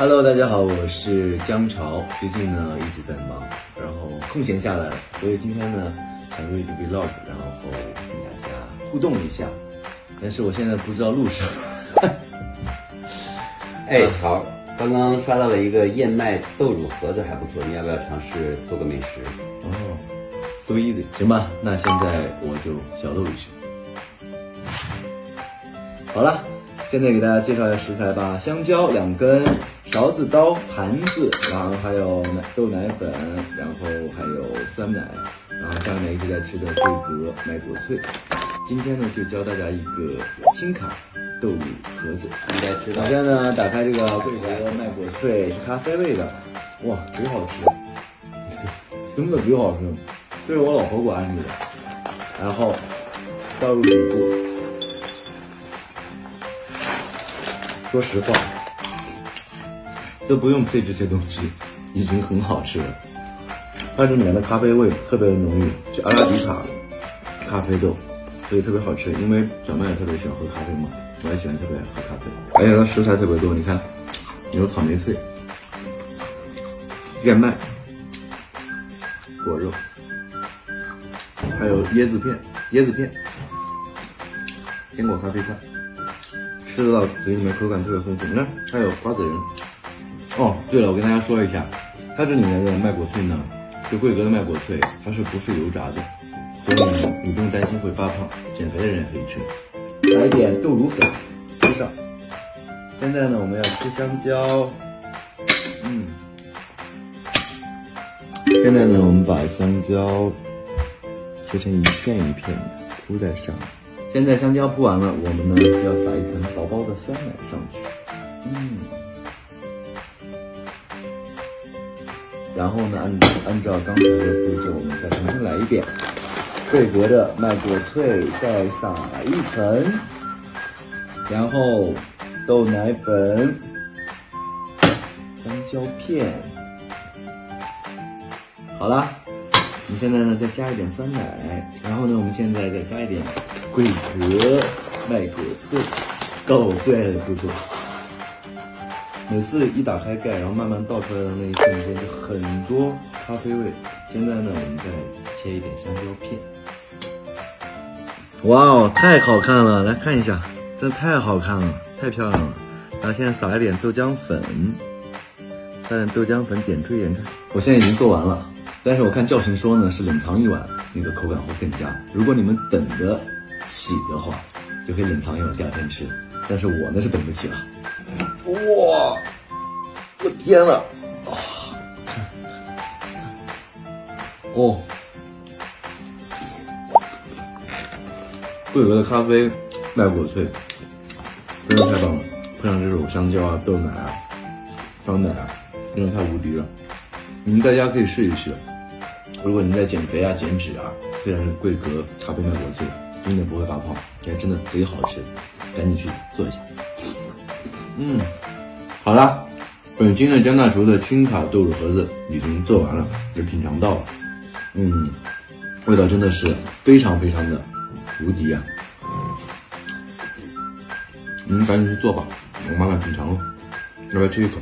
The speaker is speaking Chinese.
Hello，大家好，我是江潮。最近呢一直在忙，然后空闲下来了，所以今天呢想录一个 vlog，然后跟大家互动一下。但是我现在不知道录什么。哎，好，刚刚刷到了一个燕麦豆乳盒子，还不错，你要不要尝试做个美食？哦，so easy，行吧，那现在我就小露一声。好了，现在给大家介绍一下食材吧：香蕉两根，勺子、刀、盘子，然后还有奶豆奶粉，然后还有酸奶，然后下面一直在吃的桂格麦果脆。今天呢，就教大家一个轻卡豆乳盒子。应该知道首。先呢，打开这个桂格麦果脆，是咖啡味的，哇，贼好吃，真的贼好吃，这是我老婆给我安利的。然后倒入底部。说实话，都不用配这些东西，已经很好吃了。它这里面的咖啡味特别的浓郁，是阿拉迪卡咖啡豆，所以特别好吃。因为小麦也特别喜欢喝咖啡嘛，我也喜欢特别爱喝咖啡。而且它食材特别多，你看，有草莓脆、燕麦、果肉，还有椰子片、椰子片、坚果咖啡块。吃到嘴里面口感特别丰富。你看，还有瓜子仁。哦，对了，我跟大家说一下，它这里面的麦果脆呢，是桂格的麦果脆，它是不是油炸的？所以，你不用担心会发胖，减肥的人也可以吃。来点豆乳粉，吃上。现在呢，我们要吃香蕉。嗯。现在呢，我们把香蕉切成一片一片的铺在上面。现在香蕉铺完了，我们呢要撒一层薄薄的酸奶上去，嗯，然后呢按按照刚才的步骤，我们再重新来一遍，桂格的麦果脆再撒一层，然后豆奶粉、香蕉片，好啦。我们现在呢，再加一点酸奶，然后呢，我们现在再加一点桂格麦果脆，到我最爱的步骤。每次一打开盖，然后慢慢倒出来的那一瞬间，就很多咖啡味。现在呢，我们再切一点香蕉片。哇哦，太好看了！来看一下，真的太好看了，太漂亮了。然后现在撒一点豆浆粉，撒点豆浆粉点缀一点看。我现在已经做完了。但是我看教程说呢，是冷藏一晚，那个口感会更佳。如果你们等得起的话，就可以冷藏一晚，第二天吃。但是我呢是等不起了。哇，我天呐！啊，哦，桂格的咖啡麦果脆，真的太棒了！配上这种香蕉啊、豆奶啊、酸奶啊，真的太无敌了。你们在家可以试一试。如果你在减肥啊、减脂啊，虽然是桂格咖啡麦果脆，真的不会发胖，但真的贼好吃，赶紧去做一下。嗯，好啦，本期的江大厨的轻卡豆乳盒子已经做完了，也品尝到了，嗯，味道真的是非常非常的无敌啊！你们赶紧去做吧，我慢慢品尝了，要不要吃一口？